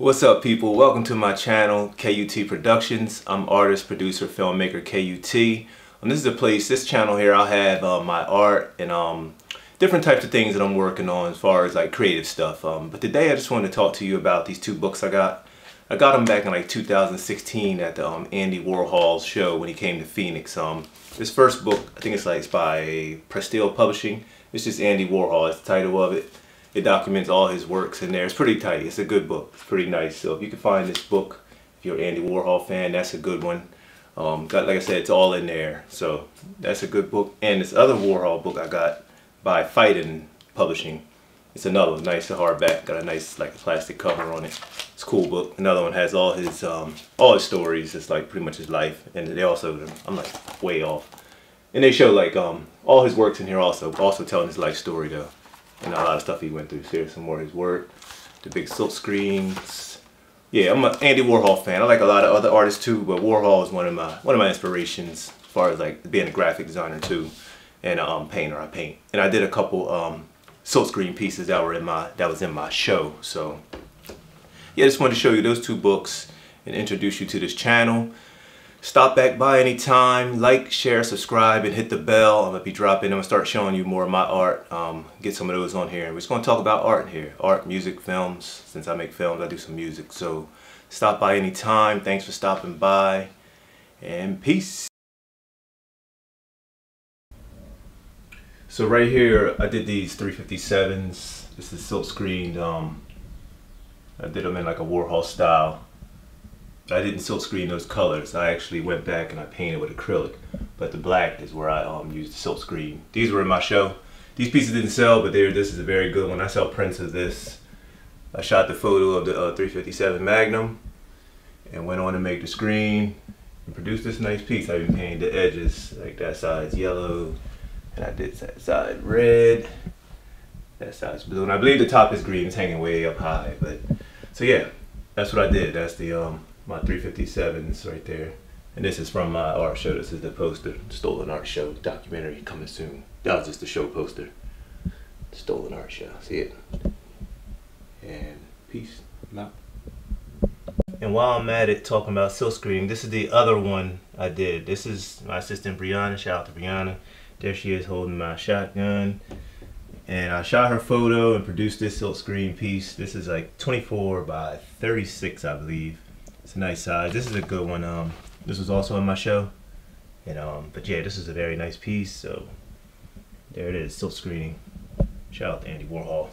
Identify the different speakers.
Speaker 1: What's up people? Welcome to my channel, KUT Productions. I'm artist, producer, filmmaker KUT. And this is a place, this channel here, I'll have uh, my art and um, different types of things that I'm working on as far as like creative stuff. Um, but today I just wanted to talk to you about these two books I got. I got them back in like 2016 at the um, Andy Warhol's show when he came to Phoenix. Um, this first book, I think it's like it's by Prestel Publishing. It's just Andy Warhol, that's the title of it. It documents all his works in there. It's pretty tight. It's a good book. It's pretty nice. So if you can find this book, if you're an Andy Warhol fan, that's a good one. Um, got, like I said, it's all in there. So that's a good book. And this other Warhol book I got by Phaidon Publishing. It's another one, nice hardback. Got a nice like plastic cover on it. It's a cool book. Another one has all his um, all his stories. It's like pretty much his life. And they also, I'm like way off. And they show like um, all his works in here also. Also telling his life story though. And a lot of stuff he went through. Here's some more of his work. The big silk screens. Yeah, I'm an Andy Warhol fan. I like a lot of other artists too, but Warhol is one of my one of my inspirations as far as like being a graphic designer too, and um, painter. I paint, and I did a couple um, silkscreen pieces that were in my that was in my show. So yeah, I just wanted to show you those two books and introduce you to this channel. Stop back by anytime, like, share, subscribe, and hit the bell. I'm gonna be dropping, I'm gonna start showing you more of my art, um, get some of those on here. We're just gonna talk about art here, art, music, films. Since I make films, I do some music. So stop by anytime, thanks for stopping by, and peace. So right here, I did these 357s. This is silk screened. Um, I did them in like a Warhol style. I didn't silk screen those colors. I actually went back and I painted with acrylic. But the black is where I um, used the silk screen. These were in my show. These pieces didn't sell, but this is a very good one. I sell prints of this. I shot the photo of the uh, 357 Magnum and went on to make the screen and produced this nice piece. I even painted the edges, like that side's yellow, and I did that side red, that side's blue. And I believe the top is green, it's hanging way up high. But So yeah, that's what I did. That's the um, my 357s right there. And this is from my art show. This is the poster, Stolen Art Show documentary coming soon. That was just the show poster. Stolen Art Show. See it? And peace. I'm. And while I'm at it talking about silk this is the other one I did. This is my assistant Brianna. Shout out to Brianna. There she is holding my shotgun. And I shot her photo and produced this silk screen piece. This is like 24 by 36, I believe. It's a nice size. This is a good one. Um, this was also in my show. And um, but yeah, this is a very nice piece. So there it is, silk screening. Shout out to Andy Warhol.